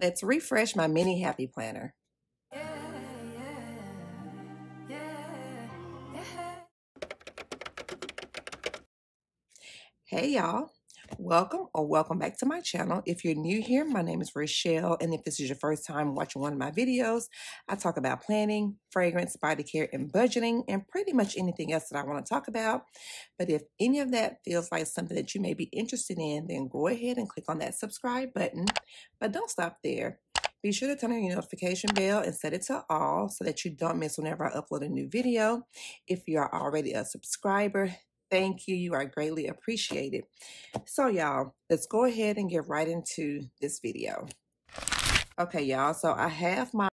Let's refresh my mini happy planner. Hey y'all, welcome or welcome back to my channel. If you're new here, my name is Rachelle, and if this is your first time watching one of my videos, I talk about planning, fragrance, body care, and budgeting, and pretty much anything else that I want to talk about. But if any of that feels like something that you may be interested in, then go ahead and click on that subscribe button. But don't stop there. Be sure to turn on your notification bell and set it to all so that you don't miss whenever I upload a new video. If you are already a subscriber, Thank you. You are greatly appreciated. So, y'all, let's go ahead and get right into this video. Okay, y'all. So, I have my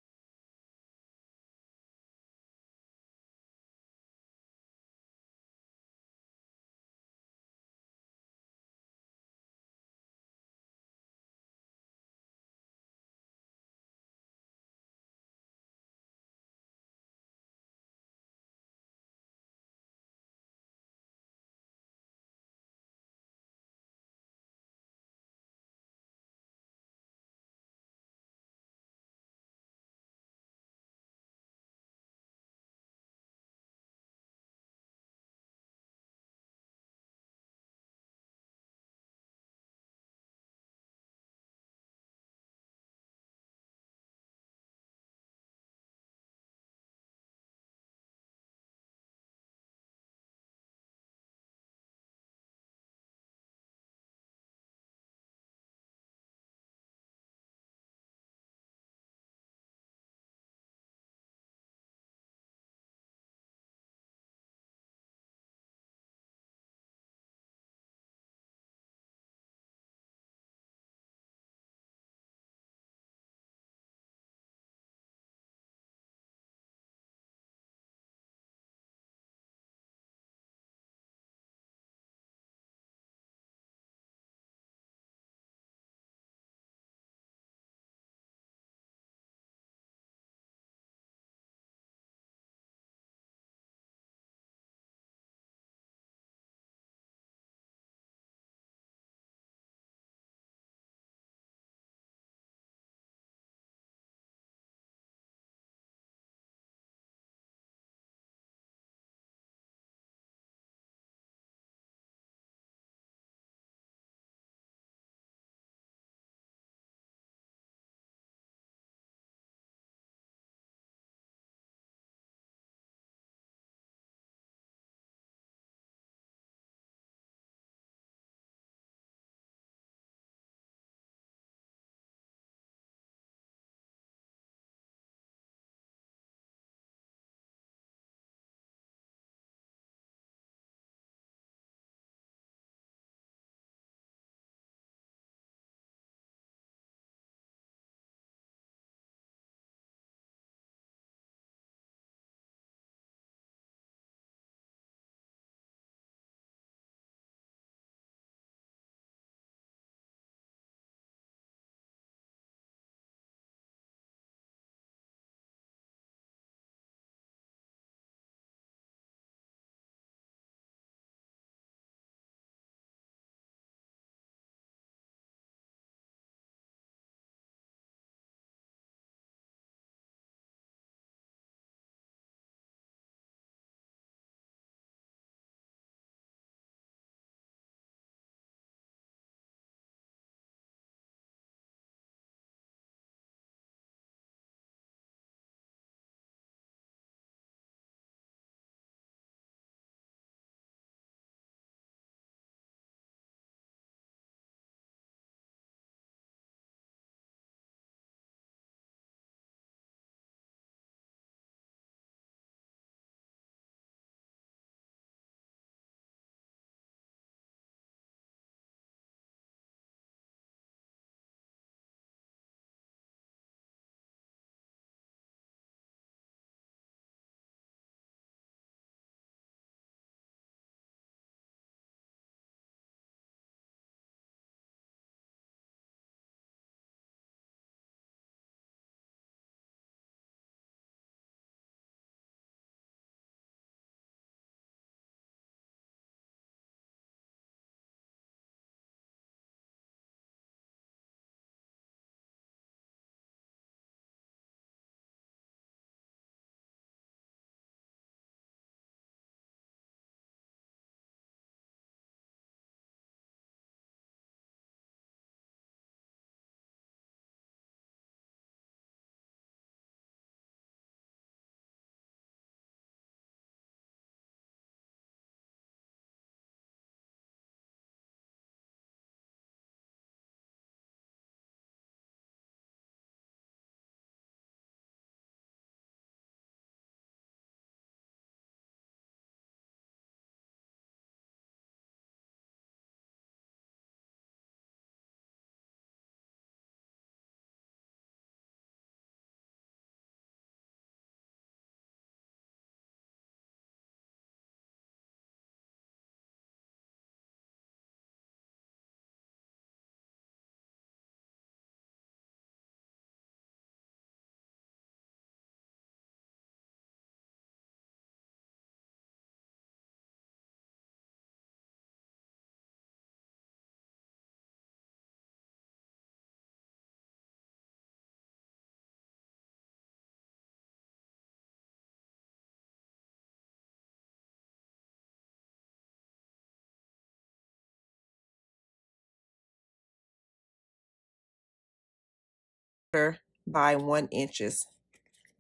by one inches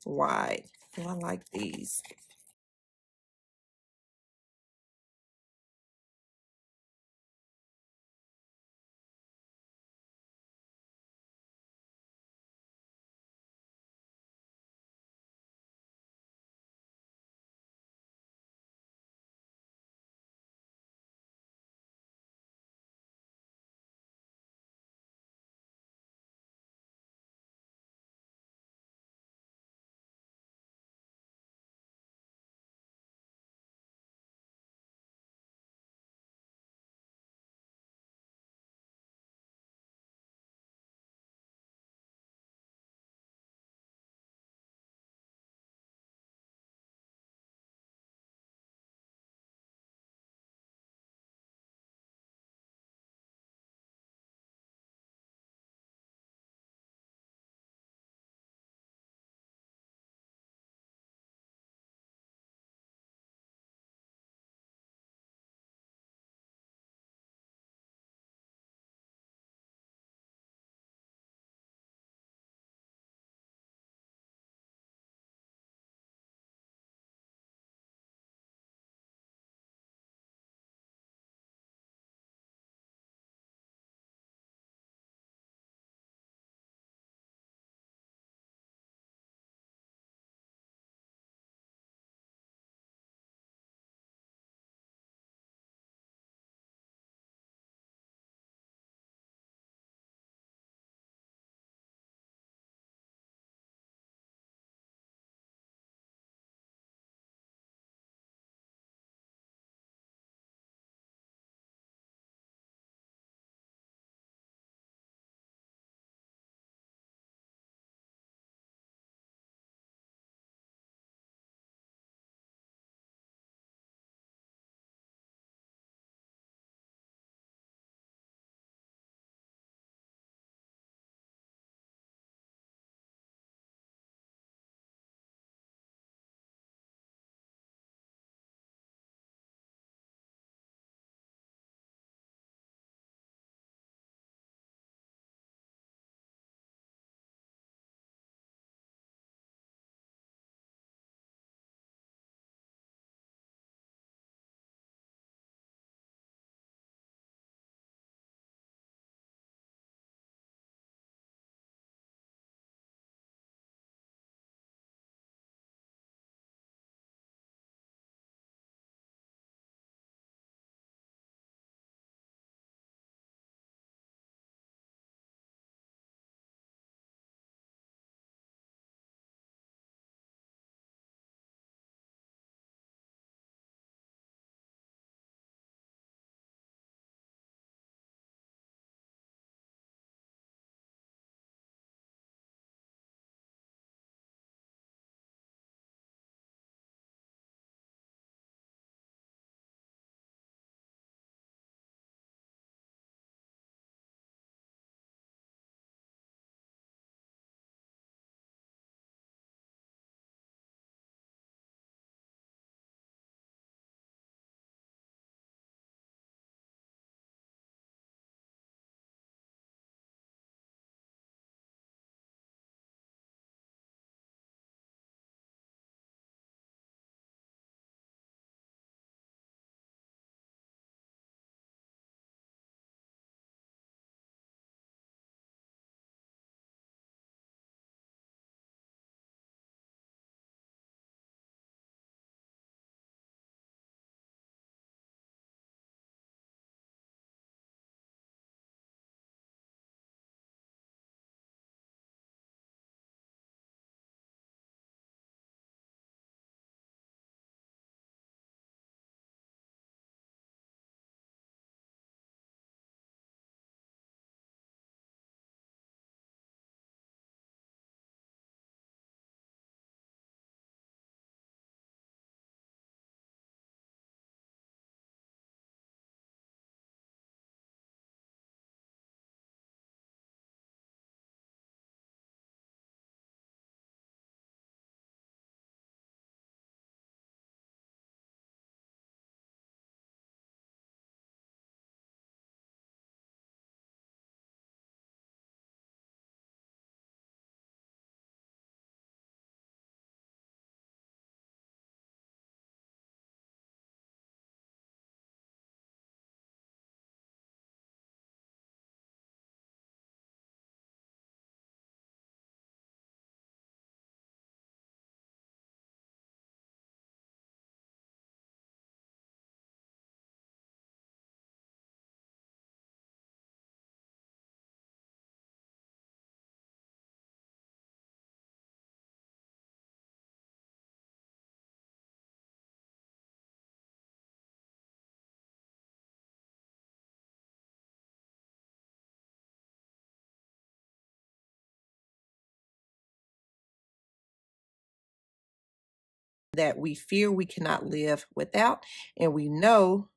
wide. Oh, I like these. That we fear we cannot live without, and we know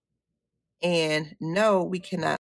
and know we cannot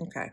Okay.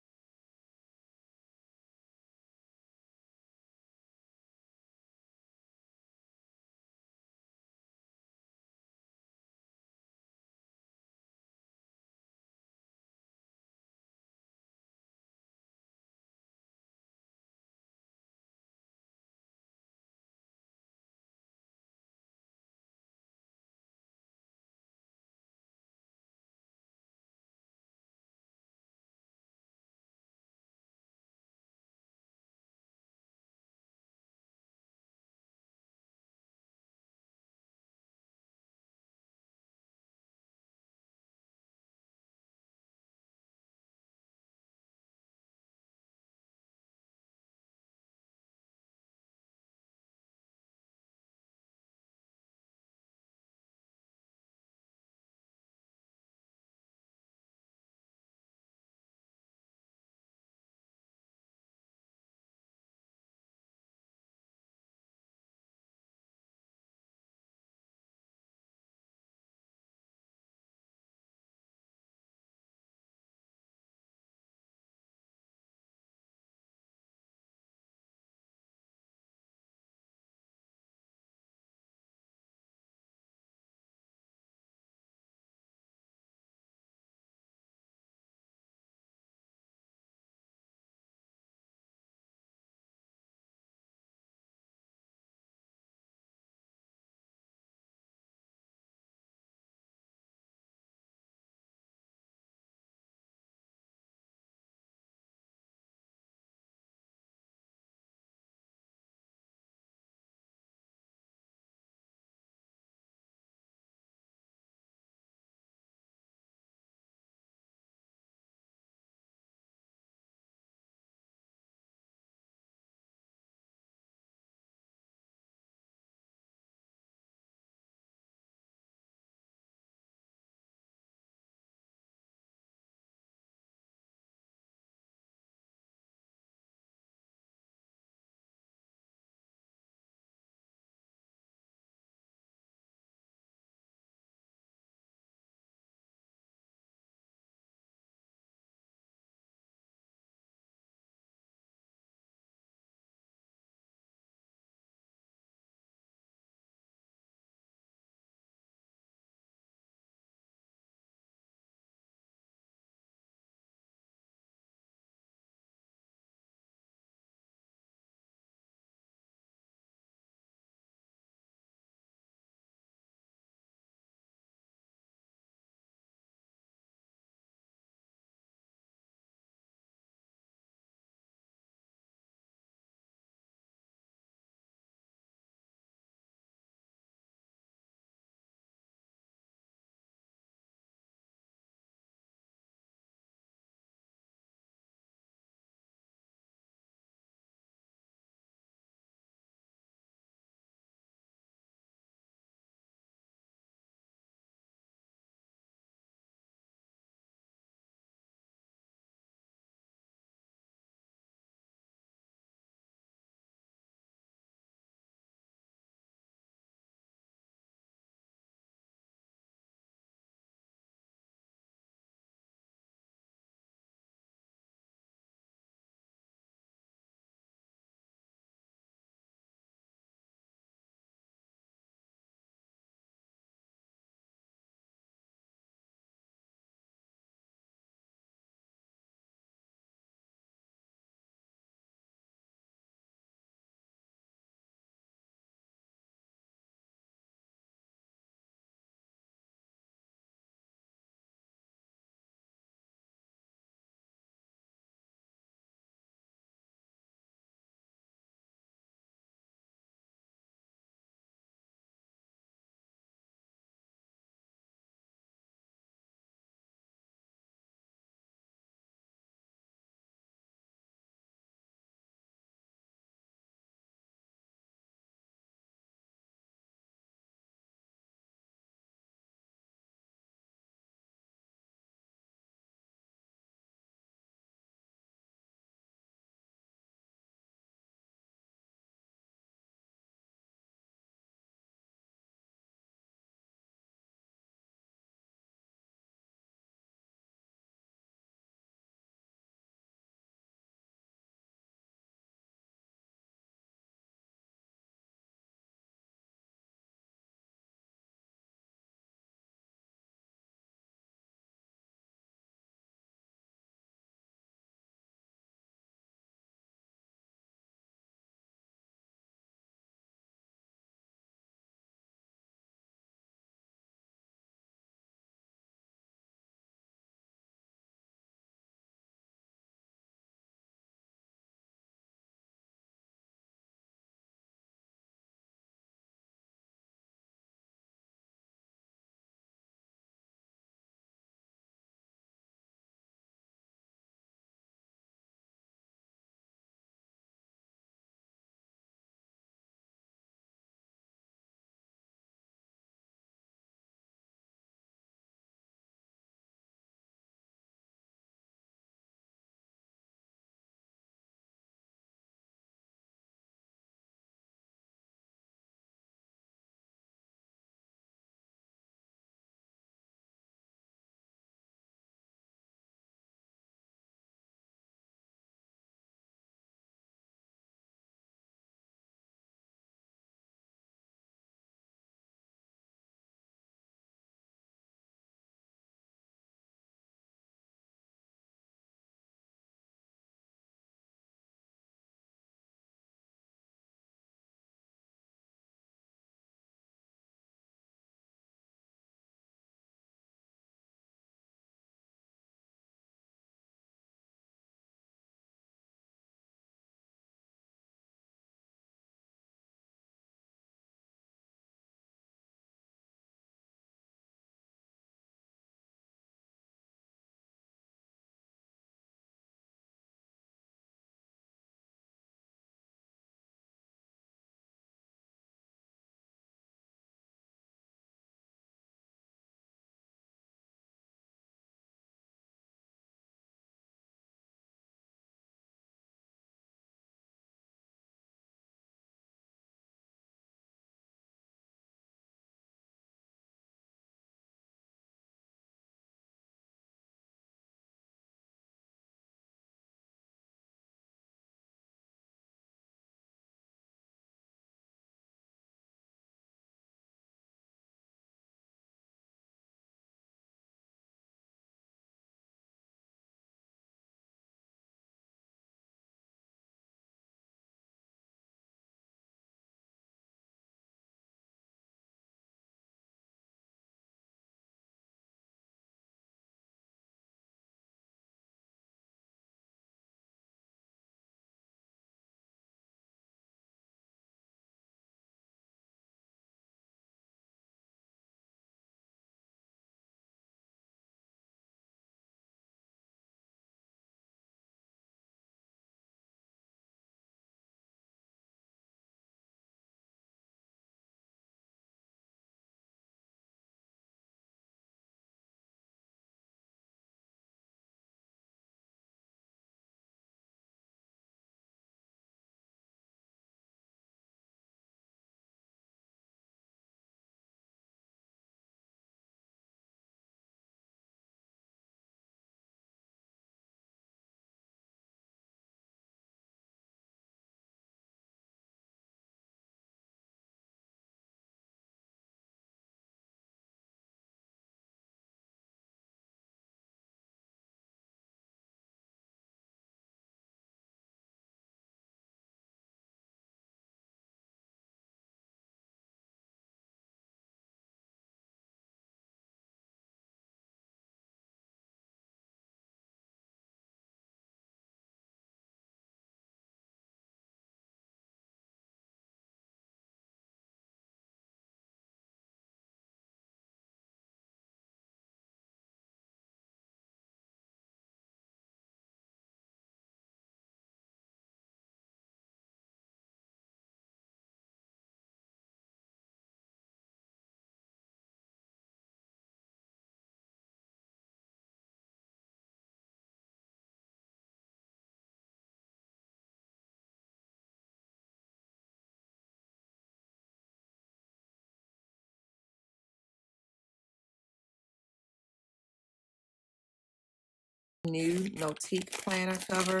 New Notiq planner cover.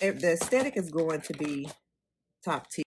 If the aesthetic is going to be top tier.